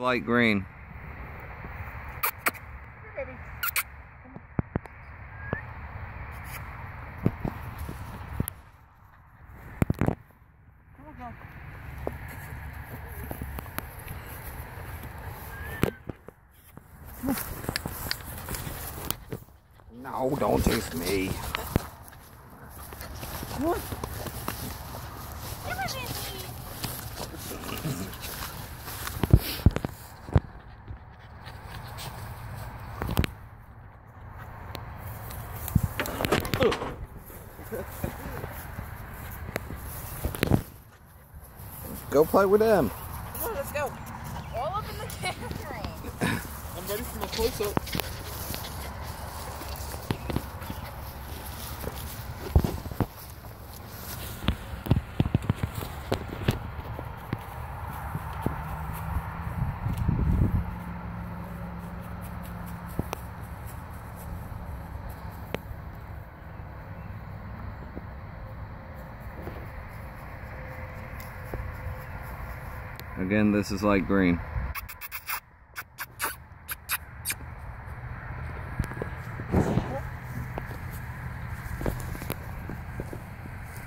Light green. No, don't chase me. Go play with them. Come on, let's go. All up in the camera. I'm ready for my close-up. Again, this is light green.